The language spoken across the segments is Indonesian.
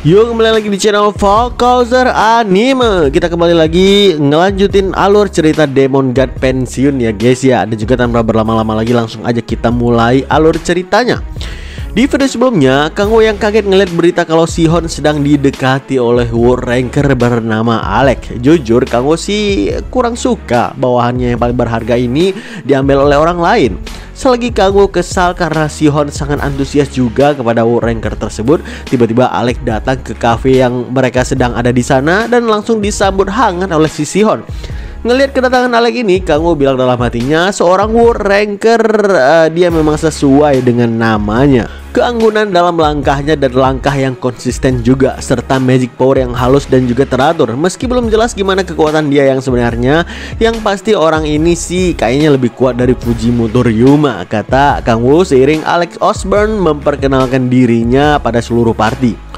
Yuk kembali lagi di channel Fokuser Anime. Kita kembali lagi ngelanjutin alur cerita Demon God pensiun ya guys ya. Dan juga tanpa berlama-lama lagi langsung aja kita mulai alur ceritanya di video sebelumnya, Kang Wo yang kaget ngeliat berita kalau Sihon sedang didekati oleh World Ranker bernama Alex. Jujur, Kang Wo sih kurang suka bawahannya yang paling berharga ini diambil oleh orang lain. Selagi Kang Wo kesal karena Sihon sangat antusias juga kepada World Ranker tersebut, tiba-tiba Alex datang ke cafe yang mereka sedang ada di sana dan langsung disambut hangat oleh si Sihon. Ngelihat kedatangan Alex ini, Kang Wo bilang dalam hatinya seorang World Ranker uh, dia memang sesuai dengan namanya. Keanggunan dalam langkahnya dan langkah yang konsisten juga serta magic power yang halus dan juga teratur. Meski belum jelas gimana kekuatan dia yang sebenarnya yang pasti orang ini sih kayaknya lebih kuat dari Fujimoto Ryuma kata Kang Woo seiring Alex Osborne memperkenalkan dirinya pada seluruh party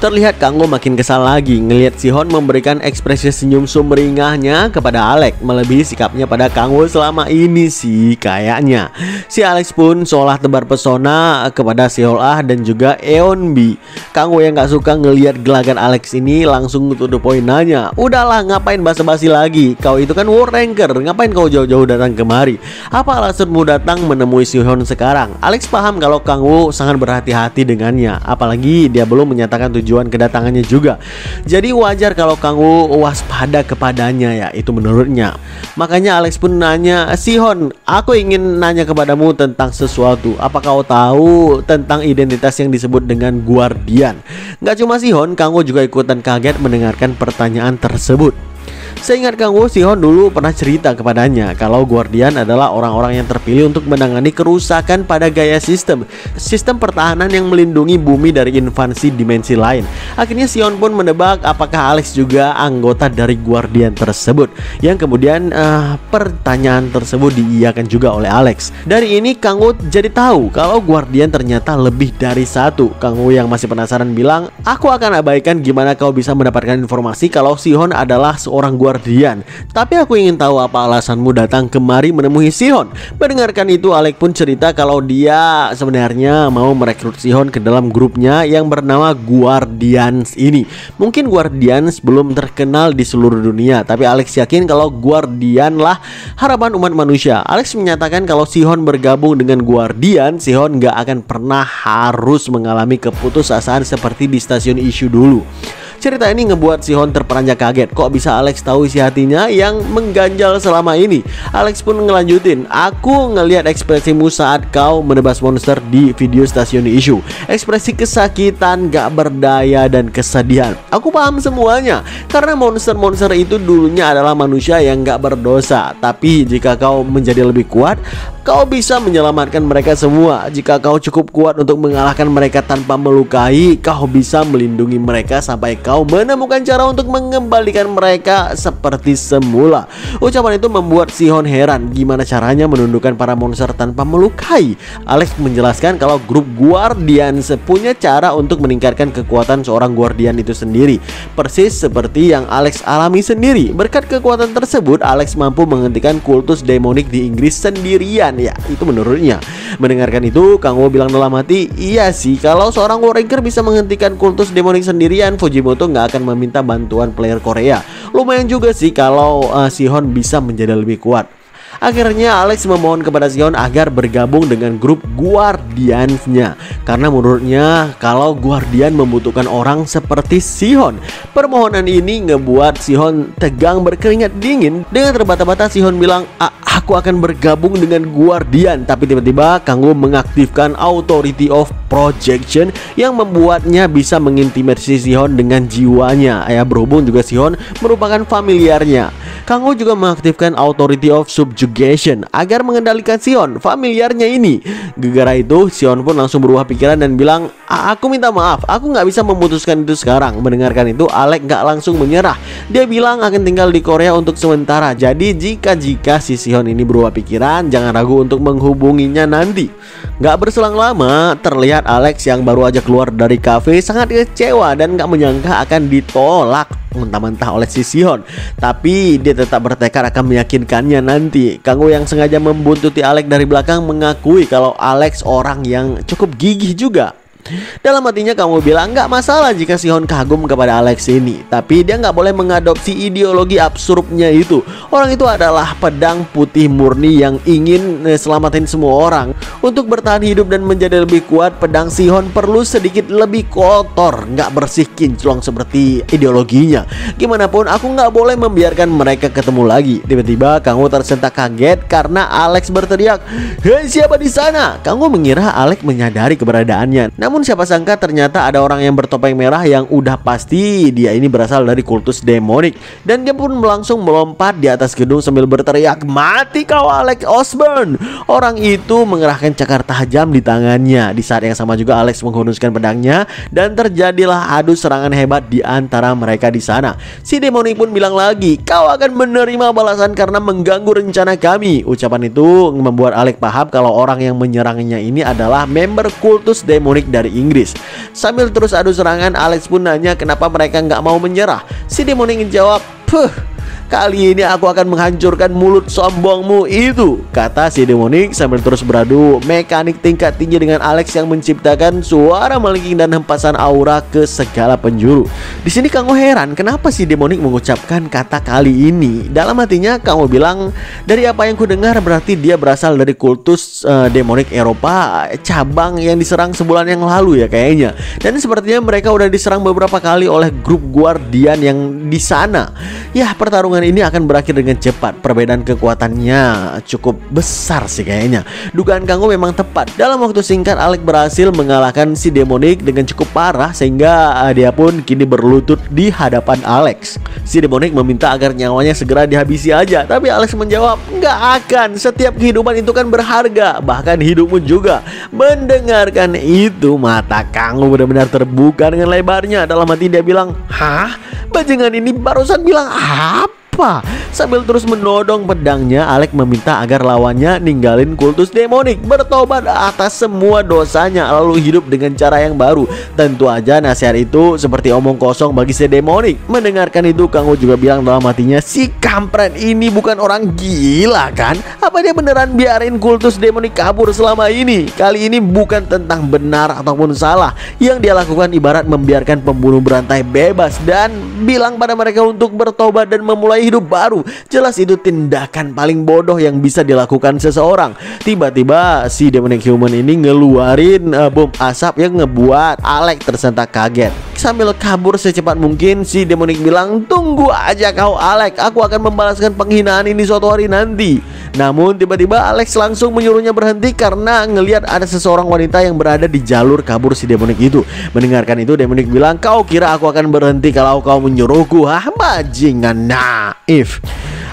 Terlihat Kanggo makin kesal lagi ngelihat Sihon memberikan ekspresi senyum sumringahnya kepada Alex melebihi sikapnya pada Kanggo selama ini sih kayaknya. Si Alex pun seolah tebar pesona kepada Ah dan juga Eonbi. Kanggo yang gak suka ngelihat gelagat Alex ini langsung to the point nanya, "Udahlah, ngapain basa-basi lagi? Kau itu kan war ranker, ngapain kau jauh-jauh datang kemari? Apa alasanmu datang menemui Sihon sekarang?" Alex paham kalau Kanggo sangat berhati-hati dengannya, apalagi dia belum menyatakan menyatakan tujuan kedatangannya juga. Jadi wajar kalau Kang Wu waspada kepadanya ya, itu menurutnya. Makanya Alex pun nanya, Sihon, aku ingin nanya kepadamu tentang sesuatu. Apa kau tahu tentang identitas yang disebut dengan Guardian? Gak cuma Sihon, Kang Wu juga ikutan kaget mendengarkan pertanyaan tersebut. Seingat Kang Wo Sihon dulu pernah cerita kepadanya kalau Guardian adalah orang-orang yang terpilih untuk menangani kerusakan pada gaya sistem Sistem pertahanan yang melindungi bumi dari invasi dimensi lain. Akhirnya Sion pun menebak apakah Alex juga anggota dari Guardian tersebut. Yang kemudian uh, pertanyaan tersebut diiyakan juga oleh Alex. Dari ini Kang Wo jadi tahu kalau Guardian ternyata lebih dari satu. Kang Wo yang masih penasaran bilang Aku akan abaikan gimana kau bisa mendapatkan informasi kalau Sihon adalah seorang Guardian. Tapi aku ingin tahu apa alasanmu datang kemari menemui Sihon. Mendengarkan itu, Alec pun cerita kalau dia sebenarnya mau merekrut Sihon ke dalam grupnya yang bernama Guardians ini. Mungkin Guardians belum terkenal di seluruh dunia, tapi Alex yakin kalau Guardian lah harapan umat manusia. Alex menyatakan kalau Sihon bergabung dengan Guardian, Sihon gak akan pernah harus mengalami keputusasaan seperti di stasiun isu dulu. Cerita ini ngebuat si Hon terperanjak kaget. Kok bisa Alex tahu isi hatinya yang mengganjal selama ini? Alex pun ngelanjutin Aku ngelihat ekspresimu saat kau menebas monster di video stasiun isu Ekspresi kesakitan, gak berdaya, dan kesedihan. Aku paham semuanya Karena monster-monster itu dulunya adalah manusia yang gak berdosa. Tapi jika kau menjadi lebih kuat Kau bisa menyelamatkan mereka semua. Jika kau cukup kuat untuk mengalahkan mereka tanpa melukai Kau bisa melindungi mereka sampai kau menemukan cara untuk mengembalikan mereka seperti semula. Ucapan itu membuat Sihon heran Gimana caranya menundukkan para monster tanpa melukai. Alex menjelaskan kalau grup Guardian punya cara untuk meningkatkan kekuatan seorang Guardian itu sendiri. Persis seperti yang Alex alami sendiri. Berkat kekuatan tersebut Alex mampu menghentikan kultus demonik di Inggris sendirian ya itu menurutnya. Mendengarkan itu Kang Wo bilang dalam hati iya sih kalau seorang War Ranker bisa menghentikan kultus demonik sendirian Fujimoto nggak akan meminta bantuan player Korea. Lumayan juga sih kalau uh, Sihon bisa menjadi lebih kuat Akhirnya Alex memohon kepada Sion agar bergabung dengan grup Guardiansnya Karena menurutnya kalau Guardian membutuhkan orang seperti Sihon Permohonan ini ngebuat Sihon tegang berkeringat dingin. Dengan terbata-bata Sihon bilang Aku akan bergabung dengan Guardian. Tapi tiba-tiba Kanggo mengaktifkan Authority of Projection Yang membuatnya bisa mengintimidasi Sihon dengan jiwanya. Ya berhubung juga Sihon merupakan familiarnya. Kanggo juga mengaktifkan Authority of Subjugation Subjugation agar mengendalikan Sion, familiarnya ini. Gegara itu, Sion pun langsung berubah pikiran dan bilang, aku minta maaf, aku nggak bisa memutuskan itu sekarang. Mendengarkan itu, Alec nggak langsung menyerah. Dia bilang akan tinggal di Korea untuk sementara. Jadi jika-jika si Sion ini berubah pikiran, jangan ragu untuk menghubunginya nanti. Gak berselang lama, terlihat Alex yang baru aja keluar dari kafe sangat kecewa dan gak menyangka akan ditolak mentah-mentah oleh si Sion. Tapi dia tetap bertekad akan meyakinkannya nanti. Kanggo yang sengaja membuntuti Alex dari belakang mengakui kalau Alex orang yang cukup gigih juga. Dalam hatinya kamu bilang nggak masalah jika Sihon kagum kepada Alex ini, tapi dia nggak boleh mengadopsi ideologi absurdnya itu. Orang itu adalah pedang putih murni yang ingin selamatin semua orang. Untuk bertahan hidup dan menjadi lebih kuat, pedang Sihon perlu sedikit lebih kotor, nggak bersih kinclong seperti ideologinya. Gimana pun aku nggak boleh membiarkan mereka ketemu lagi. Tiba-tiba kamu tersentak kaget karena Alex berteriak, Hei siapa di sana? Kamu mengira Alex menyadari keberadaannya. Namun namun siapa sangka ternyata ada orang yang bertopeng merah yang udah pasti dia ini berasal dari kultus demonik dan dia pun langsung melompat di atas gedung sambil berteriak mati kau Alex Osborne. Orang itu mengerahkan cakar tajam di tangannya. Di saat yang sama juga Alex menghunuskan pedangnya dan terjadilah adu serangan hebat di antara mereka di sana. Si demonik pun bilang lagi, "Kau akan menerima balasan karena mengganggu rencana kami." Ucapan itu membuat Alex paham kalau orang yang menyerangnya ini adalah member kultus demonik dari dari Inggris. Sambil terus adu serangan, Alex pun nanya kenapa mereka nggak mau menyerah. Si Demon ingin jawab, Puh, Kali ini aku akan menghancurkan mulut sombongmu itu Kata si demonik sambil terus beradu Mekanik tingkat tinggi dengan Alex yang menciptakan suara melingking dan hempasan aura ke segala penjuru. Di sini kamu heran kenapa si demonik mengucapkan kata kali ini? Dalam hatinya kamu bilang Dari apa yang ku dengar berarti dia berasal dari kultus uh, demonik Eropa Cabang yang diserang sebulan yang lalu ya kayaknya. Dan sepertinya mereka udah diserang beberapa kali oleh grup guardian yang di sana. Ya pertarungan pertarungan ini akan berakhir dengan cepat. Perbedaan kekuatannya cukup besar sih kayaknya. Dugaan Kanggo memang tepat. Dalam waktu singkat Alex berhasil mengalahkan si Demonic dengan cukup parah sehingga uh, dia pun kini berlutut di hadapan Alex. Si Demonic meminta agar nyawanya segera dihabisi aja, tapi Alex menjawab, "Nggak akan. Setiap kehidupan itu kan berharga, bahkan hidupmu juga." Mendengarkan itu, mata Kanggo benar-benar terbuka dengan lebarnya. Dalam hati dia bilang, "Hah? Bajingan ini barusan bilang apa?" Apa? Sambil terus menodong pedangnya, Alek meminta agar lawannya ninggalin kultus demonik, bertobat atas semua dosanya, lalu hidup dengan cara yang baru. Tentu aja nasihat itu seperti omong kosong bagi si demonik. Mendengarkan itu, Kanggo juga bilang dalam hatinya, si kampret ini bukan orang gila kan? Apa dia beneran biarin kultus demonik kabur selama ini? Kali ini bukan tentang benar ataupun salah. Yang dia lakukan ibarat membiarkan pembunuh berantai bebas dan bilang pada mereka untuk bertobat dan memulai hidup baru. Jelas itu tindakan paling bodoh yang bisa dilakukan seseorang. Tiba-tiba si demonic human ini ngeluarin uh, bom asap yang ngebuat Alex tersentak kaget. Sambil kabur secepat mungkin si demonic bilang, "Tunggu aja kau Alex, aku akan membalaskan penghinaan ini suatu hari nanti." Namun tiba-tiba Alex langsung menyuruhnya berhenti karena ngelihat ada seseorang wanita yang berada di jalur kabur si demonic itu. Mendengarkan itu demonic bilang, "Kau kira aku akan berhenti kalau kau menyuruhku? Hah, bajingan naif."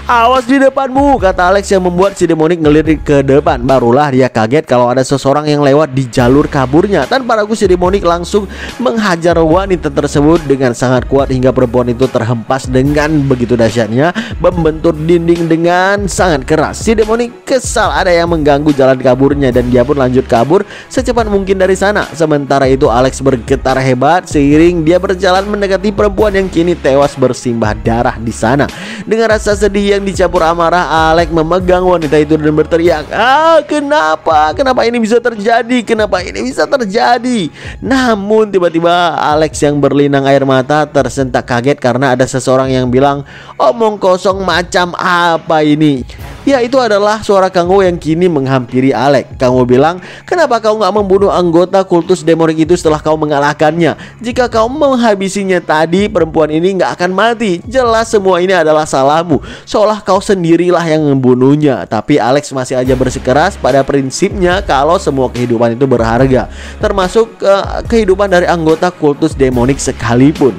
Awas di depanmu, kata Alex yang membuat si demonik ngelirik ke depan. Barulah dia kaget kalau ada seseorang yang lewat di jalur kaburnya. Tanpa ragu si demonik langsung menghajar wanita tersebut dengan sangat kuat hingga perempuan itu terhempas dengan begitu dahsyatnya membentur dinding dengan sangat keras. Si demonik kesal ada yang mengganggu jalan kaburnya dan dia pun lanjut kabur secepat mungkin dari sana. Sementara itu Alex bergetar hebat seiring dia berjalan mendekati perempuan yang kini tewas bersimbah darah di sana. Dengan rasa sedih yang dicampur amarah, Alex memegang wanita itu dan berteriak, "Ah, kenapa? Kenapa ini bisa terjadi? Kenapa ini bisa terjadi?" Namun tiba-tiba Alex yang berlinang air mata tersentak kaget karena ada seseorang yang bilang, "Omong kosong macam apa ini?" Ya itu adalah suara Kanggo yang kini menghampiri Alek. Kanggo bilang, kenapa kau nggak membunuh anggota kultus demonik itu setelah kau mengalahkannya? Jika kau menghabisinya tadi, perempuan ini nggak akan mati. Jelas semua ini adalah salahmu. Seolah kau sendirilah yang membunuhnya. Tapi Alex masih aja bersikeras pada prinsipnya kalau semua kehidupan itu berharga, termasuk uh, kehidupan dari anggota kultus demonik sekalipun.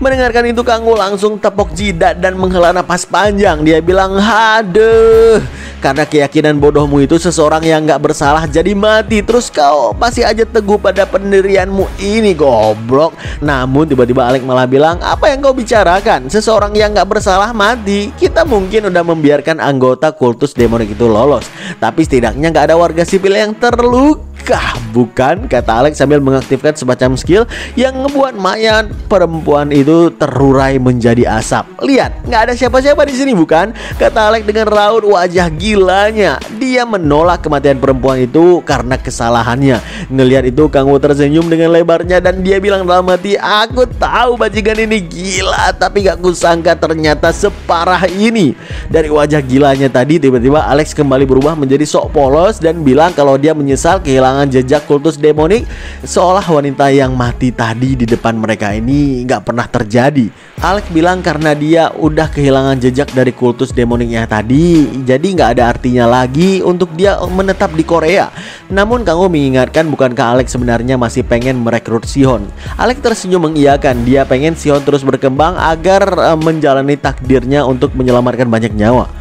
Mendengarkan itu Kanggo langsung tepok jidat dan menghela napas panjang. Dia bilang, "Haduh, karena keyakinan bodohmu itu seseorang yang gak bersalah jadi mati. Terus kau masih aja teguh pada pendirianmu ini goblok." Namun tiba-tiba Alek malah bilang, "Apa yang kau bicarakan? Seseorang yang gak bersalah mati. Kita mungkin udah membiarkan anggota kultus demonik itu lolos, tapi setidaknya gak ada warga sipil yang terluka." Kah bukan kata Alex sambil mengaktifkan semacam skill yang ngebuat mayat perempuan itu terurai menjadi asap. Lihat, nggak ada siapa-siapa di sini bukan? Kata Alex dengan raut wajah gilanya. Dia menolak kematian perempuan itu karena kesalahannya. Ngelihat itu Kang Wu tersenyum dengan lebarnya dan dia bilang dalam hati, "Aku tahu bajingan ini gila, tapi gak kusangka ternyata separah ini." Dari wajah gilanya tadi tiba-tiba Alex kembali berubah menjadi sok polos dan bilang kalau dia menyesal kehilangan kehilangan jejak kultus demonik seolah wanita yang mati tadi di depan mereka ini nggak pernah terjadi. Alex bilang karena dia udah kehilangan jejak dari kultus demoniknya tadi, jadi nggak ada artinya lagi untuk dia menetap di Korea. Namun kamu mengingatkan bukankah Alex sebenarnya masih pengen merekrut Sihon? Alex tersenyum mengiyakan dia pengen Sihon terus berkembang agar uh, menjalani takdirnya untuk menyelamatkan banyak nyawa.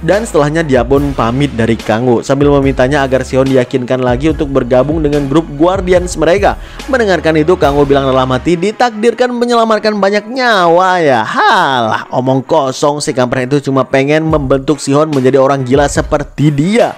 Dan setelahnya dia pun pamit dari Kanggo sambil memintanya agar Sion diyakinkan lagi untuk bergabung dengan grup Guardians mereka. Mendengarkan itu Kanggo bilang dalam hati ditakdirkan menyelamatkan banyak nyawa ya. Halah, omong kosong si kampret itu cuma pengen membentuk Sion menjadi orang gila seperti dia.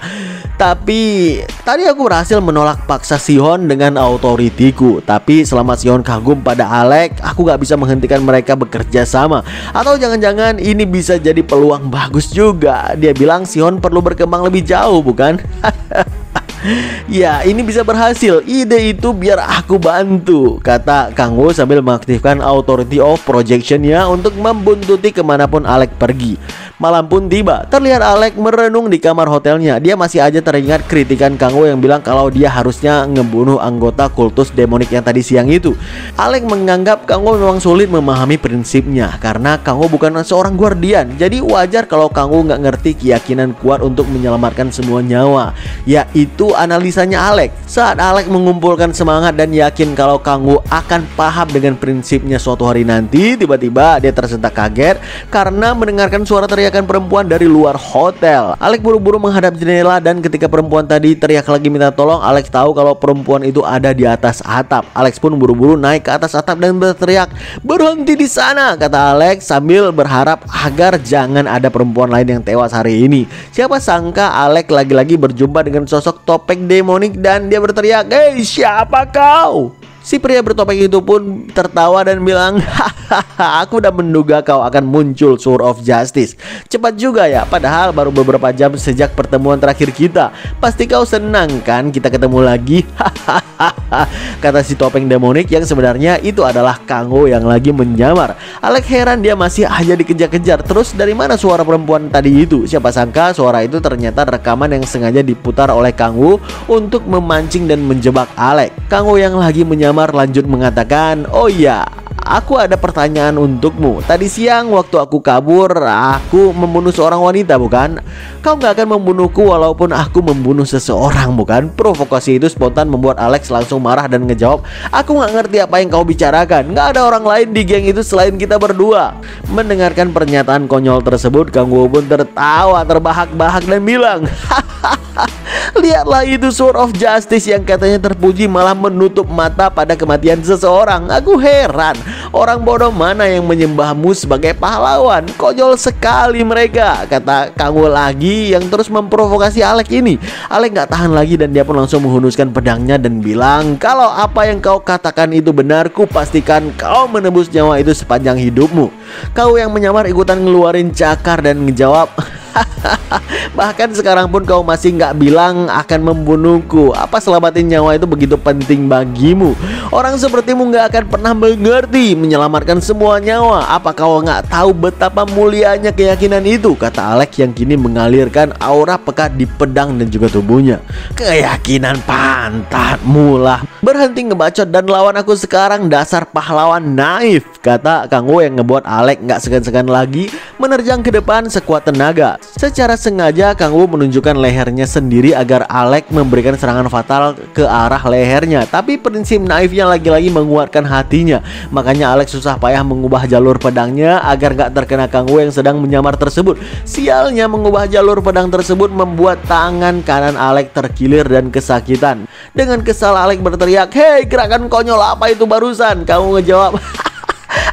Tapi tadi aku berhasil menolak paksa Sihon dengan autoritiku. Tapi selama Sihon kagum pada Alek. Aku gak bisa menghentikan mereka bekerja sama. Atau jangan-jangan ini bisa jadi peluang bagus juga. Dia bilang Sihon perlu berkembang lebih jauh bukan? ya ini bisa berhasil Ide itu biar aku bantu Kata Kang Wo sambil mengaktifkan Authority of Projectionnya Untuk membuntuti ke mana pun Alek pergi Malam pun tiba, terlihat Alek merenung di kamar hotelnya. Dia masih aja teringat kritikan Kang Wo yang bilang kalau dia harusnya ngebunuh anggota kultus demonik yang tadi siang itu. Alek menganggap Kang Wo memang sulit memahami prinsipnya karena Kang Wo bukan seorang guardian. Jadi wajar kalau Kang Wo nggak ngerti keyakinan kuat untuk menyelamatkan semua nyawa. Ya analisanya Alek. Saat Alek mengumpulkan semangat dan yakin kalau Kang Wo akan paham dengan prinsipnya suatu hari nanti, tiba-tiba dia tersentak kaget karena mendengarkan suara teriak teriakan perempuan dari luar hotel. Alex buru-buru menghadap jendela dan ketika perempuan tadi teriak lagi minta tolong, Alex tahu kalau perempuan itu ada di atas atap. Alex pun buru-buru naik ke atas atap dan berteriak, "Berhenti di sana!" kata Alex sambil berharap agar jangan ada perempuan lain yang tewas hari ini. Siapa sangka Alex lagi-lagi berjumpa dengan sosok topeng demonik dan dia berteriak, "Hei, siapa kau?" Si pria bertopeng itu pun tertawa dan bilang, Hahaha, aku udah menduga kau akan muncul Sword of Justice. Cepat juga ya, padahal baru beberapa jam sejak pertemuan terakhir kita. Pasti kau senang kan kita ketemu lagi? Hahaha, kata si topeng demonik yang sebenarnya itu adalah Kango yang lagi menyamar. Alek heran dia masih aja dikejar-kejar. Terus dari mana suara perempuan tadi itu? Siapa sangka suara itu ternyata rekaman yang sengaja diputar oleh Kango untuk memancing dan menjebak Alek. Kango yang lagi menyamar lanjut mengatakan, "Oh iya, aku ada pertanyaan untukmu. Tadi siang waktu aku kabur, aku membunuh seorang wanita, bukan? Kau gak akan membunuhku walaupun aku membunuh seseorang, bukan?" Provokasi itu spontan membuat Alex langsung marah dan ngejawab, "Aku gak ngerti apa yang kau bicarakan. Gak ada orang lain di geng itu selain kita berdua." Mendengarkan pernyataan konyol tersebut, Kang Wu pun tertawa terbahak-bahak dan bilang, "Hahaha." Lihatlah itu Sword of Justice yang katanya terpuji malah menutup mata pada kematian seseorang. Aku heran, orang bodoh mana yang menyembahmu sebagai pahlawan? Konyol sekali mereka, kata Kangwo lagi yang terus memprovokasi Alek ini. Alek nggak tahan lagi dan dia pun langsung menghunuskan pedangnya dan bilang, kalau apa yang kau katakan itu benar, ku pastikan kau menebus nyawa itu sepanjang hidupmu. Kau yang menyamar ikutan ngeluarin cakar dan ngejawab, Bahkan sekarang pun kau masih nggak bilang akan membunuhku. Apa selamatin nyawa itu begitu penting bagimu? Orang sepertimu nggak akan pernah mengerti menyelamatkan semua nyawa. Apa kau nggak tahu betapa mulianya keyakinan itu? Kata Alex yang kini mengalirkan aura pekat di pedang dan juga tubuhnya. Keyakinan pantat mula. Berhenti ngebacot dan lawan aku sekarang dasar pahlawan naif. Kata Kang Wo yang ngebuat Alex nggak segan-segan lagi menerjang ke depan sekuat tenaga. Secara sengaja Kang Wu menunjukkan lehernya sendiri agar Alek memberikan serangan fatal ke arah lehernya. Tapi prinsip naifnya lagi-lagi menguatkan hatinya. Makanya Alek susah payah mengubah jalur pedangnya agar gak terkena Kang Wu yang sedang menyamar tersebut. Sialnya mengubah jalur pedang tersebut membuat tangan kanan Alek terkilir dan kesakitan. Dengan kesal Alek berteriak, Hei gerakan konyol apa itu barusan? Kamu ngejawab,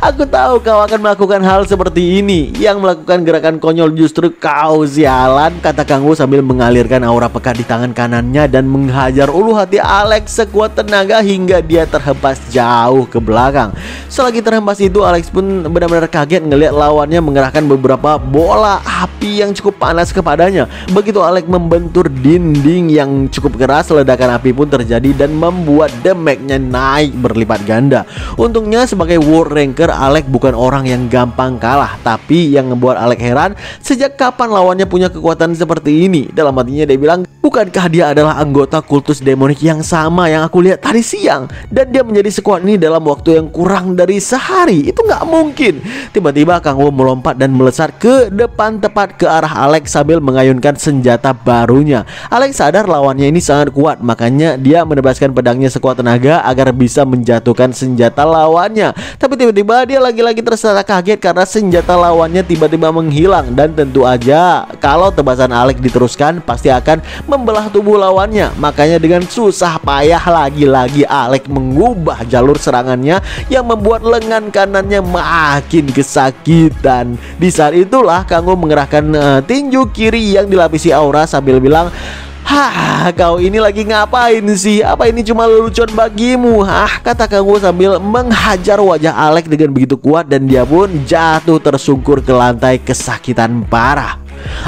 Aku tahu kau akan melakukan hal seperti ini. Yang melakukan gerakan konyol justru kau sialan Kata Kang Wu sambil mengalirkan aura pekat di tangan kanannya Dan menghajar ulu hati Alex sekuat tenaga hingga dia terhempas jauh ke belakang. Selagi terhempas itu Alex pun benar-benar kaget ngelihat lawannya mengerahkan beberapa bola api yang cukup panas kepadanya. Begitu Alex membentur dinding yang cukup keras Ledakan api pun terjadi dan membuat damage-nya naik berlipat ganda. Untungnya sebagai World Rank Alek bukan orang yang gampang kalah Tapi yang membuat Alek heran Sejak kapan lawannya punya kekuatan seperti ini? Dalam hatinya dia bilang Bukankah dia adalah anggota kultus demonik yang sama yang aku lihat tadi siang? Dan dia menjadi sekuat ini dalam waktu yang kurang dari sehari. Itu nggak mungkin. Tiba-tiba Kang Wo melompat dan melesat ke depan tepat ke arah Alek Sambil mengayunkan senjata barunya. Alek sadar lawannya ini sangat kuat Makanya dia menebaskan pedangnya sekuat tenaga Agar bisa menjatuhkan senjata lawannya. Tapi tiba-tiba tiba-tiba dia lagi-lagi terasa kaget karena senjata lawannya tiba-tiba menghilang dan tentu aja kalau tebasan Alex diteruskan pasti akan membelah tubuh lawannya. Makanya dengan susah payah lagi-lagi Alex mengubah jalur serangannya yang membuat lengan kanannya makin kesakitan. Di saat itulah Kanggo mengerahkan uh, tinju kiri yang dilapisi aura sambil bilang Hah, kau ini lagi ngapain sih? Apa ini cuma lelucon bagimu? Hah, kata Kang sambil menghajar wajah Alek dengan begitu kuat dan dia pun jatuh tersungkur ke lantai kesakitan parah.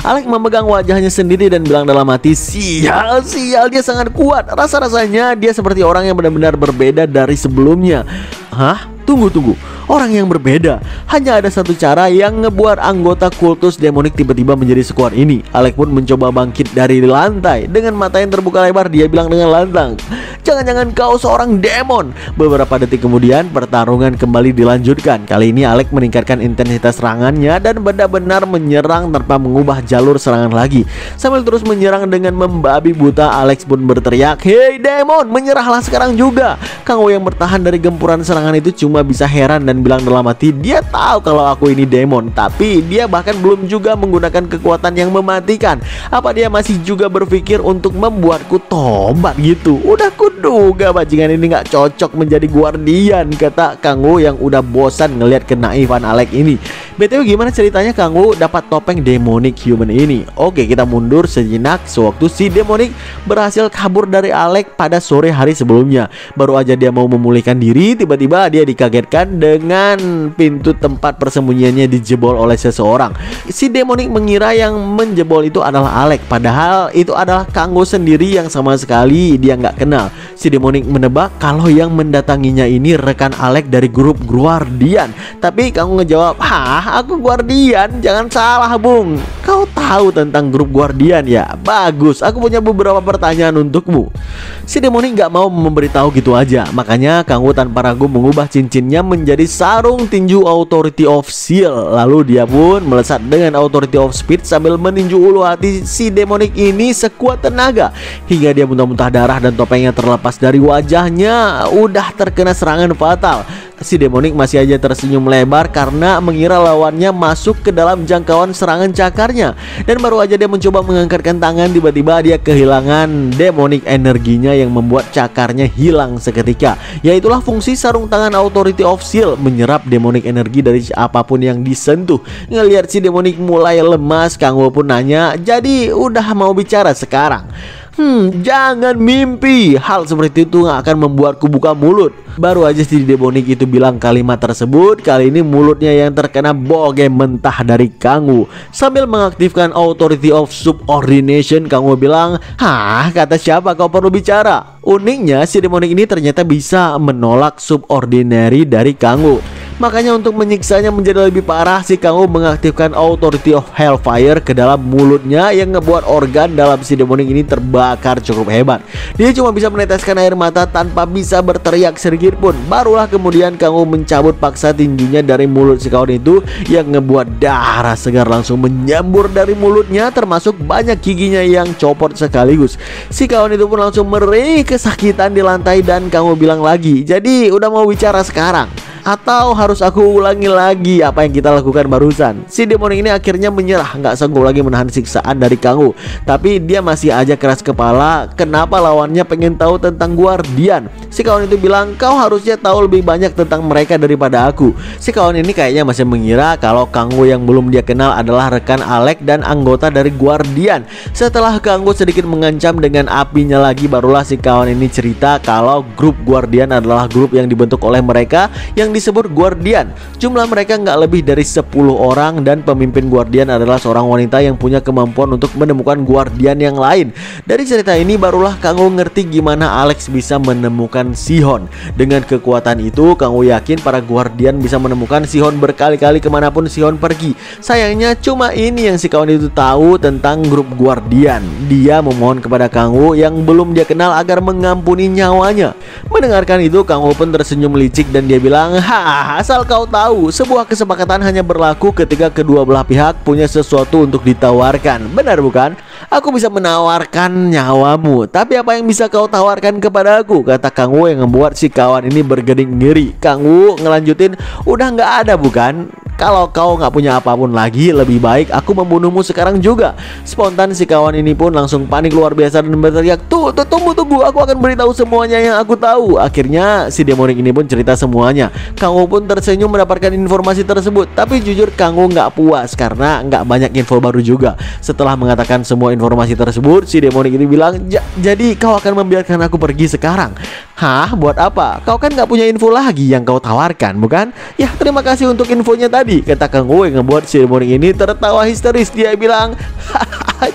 Alek memegang wajahnya sendiri dan bilang dalam hati Sial, sial, dia sangat kuat Rasa-rasanya dia seperti orang yang benar-benar berbeda dari sebelumnya Hah? Tunggu, tunggu orang yang berbeda. Hanya ada satu cara yang ngebuat anggota kultus demonik tiba-tiba menjadi sekuat ini. Alek pun mencoba bangkit dari lantai. Dengan mata yang terbuka lebar, dia bilang dengan lantang, Jangan-jangan kau seorang demon. Beberapa detik kemudian, pertarungan kembali dilanjutkan. Kali ini Alek meningkatkan intensitas serangannya dan benar-benar menyerang tanpa mengubah jalur serangan lagi. Sambil terus menyerang dengan membabi buta, Alex pun berteriak, Hei demon, menyerahlah sekarang juga. Kang yang bertahan dari gempuran serangan itu cuma bisa heran dan bilang dalam hati dia tahu kalau aku ini demon. Tapi dia bahkan belum juga menggunakan kekuatan yang mematikan. Apa dia masih juga berpikir untuk membuatku tobat gitu? Udah kuduga bajingan ini gak cocok menjadi guardian Kata Kang Wu yang udah bosan ngelihat kenaifan Alek ini BTW gimana ceritanya Kang Wu dapat topeng demonic human ini Oke kita mundur sejenak sewaktu si demonic berhasil kabur dari Alek pada sore hari sebelumnya Baru aja dia mau memulihkan diri tiba-tiba dia dikagetkan dengan pintu tempat persembunyiannya dijebol oleh seseorang. Si demonik mengira yang menjebol itu adalah Alek, padahal itu adalah Kanggo sendiri yang sama sekali dia nggak kenal. Si demonik menebak kalau yang mendatanginya ini rekan Alek dari grup Guardian. Tapi Kanggo ngejawab, "Hah, aku Guardian, jangan salah, Bung. Kau tahu tentang grup Guardian ya? Bagus, aku punya beberapa pertanyaan untukmu." Si demonik nggak mau memberitahu gitu aja, makanya Kanggo tanpa ragu mengubah cincinnya menjadi sarung tinju Authority of Seal Lalu dia pun melesat dengan Authority of Speed sambil meninju ulu hati si demonik ini sekuat tenaga. Hingga dia muntah-muntah darah dan topengnya terlepas dari wajahnya. Udah terkena serangan fatal Si demonik masih aja tersenyum lebar karena mengira lawannya masuk ke dalam jangkauan serangan cakarnya. Dan baru aja dia mencoba mengangkatkan tangan tiba-tiba dia kehilangan demonik energinya yang membuat cakarnya hilang seketika. Yaitulah fungsi sarung tangan Authority of Seal menyerap demonik energi dari apa pun yang disentuh. Ngelihat si demonik mulai lemas Kang Wo pun nanya Jadi udah mau bicara sekarang Hmm, jangan mimpi. Hal seperti itu akan membuatku buka mulut. Baru aja si demonik itu bilang kalimat tersebut, kali ini mulutnya yang terkena boge mentah dari Kangwu. Sambil mengaktifkan Authority of Subordination, Kangwu bilang, "Hah, kata siapa kau perlu bicara?" Uniknya, si demonik ini ternyata bisa menolak subordinary dari Kangwu. Makanya untuk menyiksanya menjadi lebih parah si Kang mengaktifkan Authority of Hellfire ke dalam mulutnya yang ngebuat organ dalam si demonik ini terbakar cukup hebat. Dia cuma bisa meneteskan air mata tanpa bisa berteriak sedikit pun. Barulah kemudian Kang mencabut paksa tinjunya dari mulut si kawan itu yang ngebuat darah segar langsung menyembur dari mulutnya termasuk banyak giginya yang copot sekaligus. Si kawan itu pun langsung merih kesakitan di lantai dan kamu bilang lagi, "Jadi udah mau bicara sekarang?" Atau harus aku ulangi lagi apa yang kita lakukan barusan? Si demon ini akhirnya menyerah Nggak sanggup lagi menahan siksaan dari Kangu Tapi dia masih aja keras kepala Kenapa lawannya pengen tahu tentang Guardian? Si kawan itu bilang kau harusnya tahu lebih banyak tentang mereka daripada aku. Si kawan ini kayaknya masih mengira kalau Kangu yang belum dia kenal adalah rekan Alek dan anggota dari Guardian. Setelah Kangu sedikit mengancam dengan apinya lagi barulah si kawan ini cerita kalau grup Guardian adalah grup yang dibentuk oleh mereka yang disebut Guardian. Jumlah mereka nggak lebih dari 10 orang dan pemimpin Guardian adalah seorang wanita yang punya kemampuan untuk menemukan Guardian yang lain. Dari cerita ini barulah Kangu ngerti gimana Alex bisa menemukan Sihon. Dengan kekuatan itu, Kangu yakin para Guardian bisa menemukan Sihon berkali-kali ke mana pun Sihon pergi. Sayangnya cuma ini yang si kawan itu tahu tentang grup Guardian. Dia memohon kepada Kangu yang belum dia kenal agar mengampuni nyawanya. Mendengarkan itu, Kang Wo pun tersenyum licik dan dia bilang, "Ha, asal kau tahu, sebuah kesepakatan hanya berlaku ketika kedua belah pihak punya sesuatu untuk ditawarkan." Benar bukan? Aku bisa menawarkan nyawamu, tapi apa yang bisa kau tawarkan kepada aku? Kata Kang Wo yang membuat si kawan ini bergeding ngeri. Kang Wo ngelanjutin, "Udah nggak ada bukan? Kalau kau nggak punya apa pun lagi, lebih baik aku membunuhmu sekarang juga. Spontan si kawan ini pun langsung panik luar biasa dan berteriak, tuh, tuh tunggu tunggu, aku akan beritahu semuanya yang aku tahu. Akhirnya si demonik ini pun cerita semuanya. Kangwo pun tersenyum mendapatkan informasi tersebut, tapi jujur Kangwo nggak puas karena nggak banyak info baru juga. Setelah mengatakan semua informasi tersebut, si demonik ini bilang, jadi kau akan membiarkan aku pergi sekarang? Hah, buat apa? Kau kan nggak punya info lagi yang kau tawarkan, bukan? Ya, terima kasih untuk infonya tadi kata Kang Gue ngebuat morning ini tertawa histeris. Dia bilang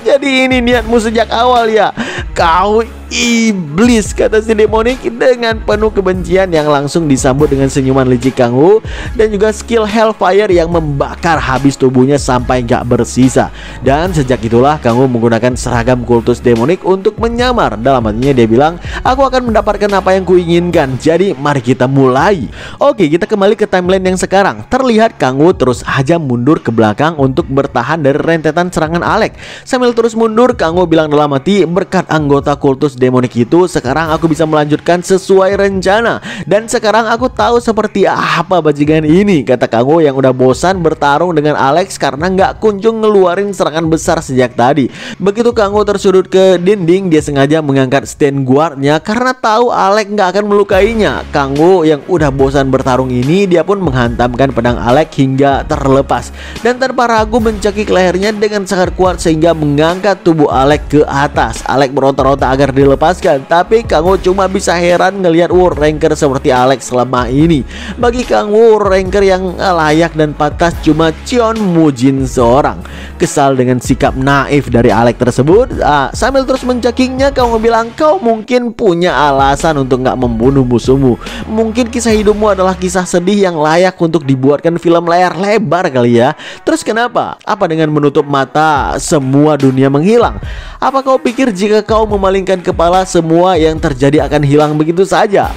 jadi ini niatmu sejak awal ya. Kau iblis kata si demonik dengan penuh kebencian yang langsung disambut dengan senyuman licik Kang Wu dan juga skill Hellfire yang membakar habis tubuhnya sampai gak bersisa. Dan sejak itulah Kang Wu menggunakan seragam kultus demonik untuk menyamar. Dalam hatinya dia bilang aku akan mendapatkan apa yang kuinginkan jadi mari kita mulai. Oke kita kembali ke timeline yang sekarang. Terlihat Kang Wu terus aja mundur ke belakang untuk bertahan dari rentetan serangan Alek. Sambil terus mundur Kang Wu bilang dalam hati berkat anggota kultus demonik itu Sekarang aku bisa melanjutkan sesuai rencana. Dan sekarang aku tahu seperti apa bajingan ini Kata Kango yang udah bosan bertarung dengan Alex Karena nggak kunjung ngeluarin serangan besar sejak tadi. Begitu Kango tersudut ke dinding Dia sengaja mengangkat stand guardnya Karena tahu Alex nggak akan melukainya. Kango yang udah bosan bertarung ini Dia pun menghantamkan pedang Alex hingga terlepas. Dan tanpa ragu mencekik lehernya dengan sangat kuat Sehingga mengangkat tubuh Alex ke atas. Alex beronta-ronta agar di dilepaskan Tapi Kang Wo cuma bisa heran ngelihat War Ranker seperti Alex selama ini. Bagi Kang Wo Ranker yang layak dan pantas cuma Chion Mujin seorang. Kesal dengan sikap naif dari Alex tersebut. Uh, Sambil terus mencekingnya Kang Wo bilang Kau mungkin punya alasan untuk nggak membunuh musuhmu. Mungkin kisah hidupmu adalah kisah sedih yang layak untuk dibuatkan film layar lebar kali ya Terus kenapa? Apa dengan menutup mata semua dunia menghilang? Apa kau pikir jika kau memalingkan kepala semua yang terjadi akan hilang begitu saja?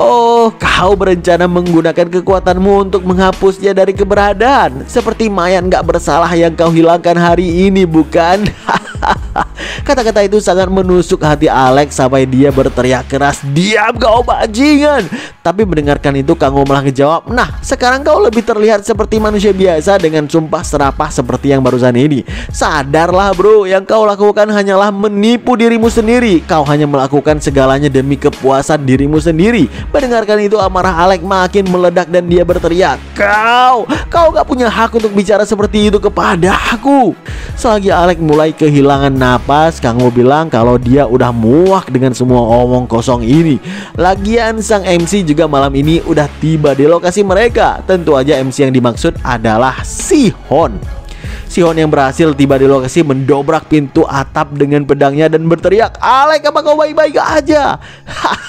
Oh, kau berencana menggunakan kekuatanmu untuk menghapusnya dari keberadaan Seperti mayat gak bersalah yang kau hilangkan hari ini, bukan? Kata-kata itu sangat menusuk hati Alex sampai dia berteriak keras, "Diam kau bajingan!" Tapi mendengarkan itu Kang malah ngejawab, "Nah, sekarang kau lebih terlihat seperti manusia biasa dengan sumpah serapah seperti yang barusan ini. Sadarlah, Bro, yang kau lakukan hanyalah menipu dirimu sendiri. Kau hanya melakukan segalanya demi kepuasan dirimu sendiri." Mendengarkan itu amarah Alex makin meledak dan dia berteriak, "Kau, kau gak punya hak untuk bicara seperti itu kepada aku." Selagi Alex mulai kehilangan napas, Kang Wo bilang kalau dia udah muak dengan semua omong kosong ini. Lagian sang MC juga malam ini udah tiba di lokasi mereka. Tentu aja MC yang dimaksud adalah si Hon. Sihon yang berhasil tiba di lokasi mendobrak pintu atap dengan pedangnya dan berteriak, Alek apa kau baik-baik aja?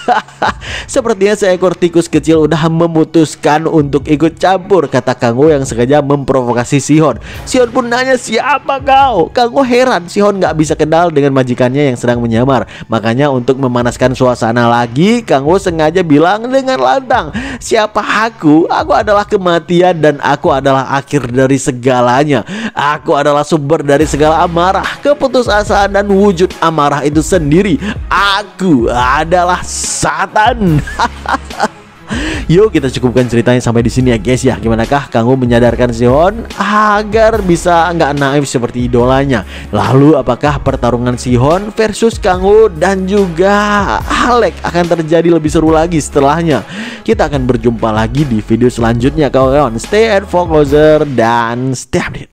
Sepertinya seekor tikus kecil udah memutuskan untuk ikut campur, kata Kanggo yang sengaja memprovokasi Sihon. Sihon pun nanya siapa kau? Kanggo heran Sihon nggak bisa kenal dengan majikannya yang sedang menyamar. Makanya untuk memanaskan suasana lagi, Kanggo sengaja bilang dengan lantang, siapa aku? Aku adalah kematian dan aku adalah akhir dari segalanya. Aku adalah sumber dari segala amarah, keputusasaan dan wujud amarah itu sendiri. Aku adalah Satan. Yuk kita cukupkan ceritanya sampai di sini ya guys ya. Gimana kah Kanggo menyadarkan Sihon agar bisa nggak naif seperti idolanya. Lalu apakah pertarungan Sihon versus Kanggo dan juga Alek akan terjadi lebih seru lagi setelahnya? Kita akan berjumpa lagi di video selanjutnya kawan-kawan. Stay at Forecloser dan stay update.